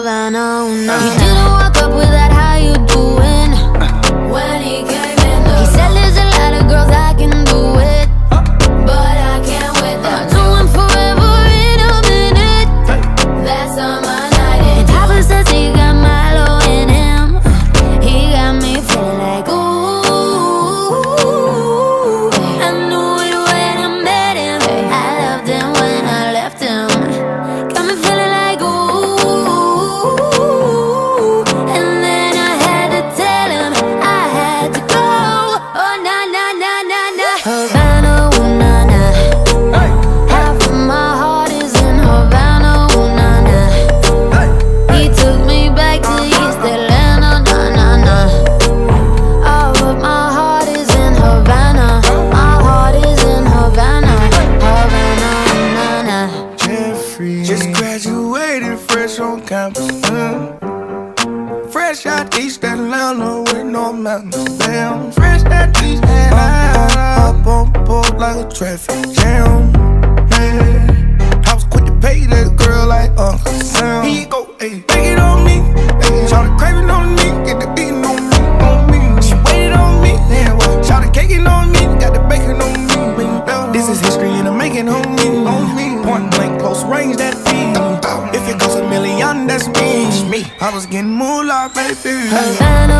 all I know now. You didn't walk up with that, how you doing? Mm. Fresh out East Atlanta with no mountains. Damn, fresh out East Atlanta. Up, up like a traffic jam. Yeah. I was quick to pay that girl like Uncle Sam. He go, hey, take it on me. Ayy, try to crave it on me. Get the beating on me, on me. She waited on me. Yeah, try to cake it on me. Got the bacon on me. This is history and I'm making homie. On me. Point blank, close range, that me. I was getting moolah, baby. Havana.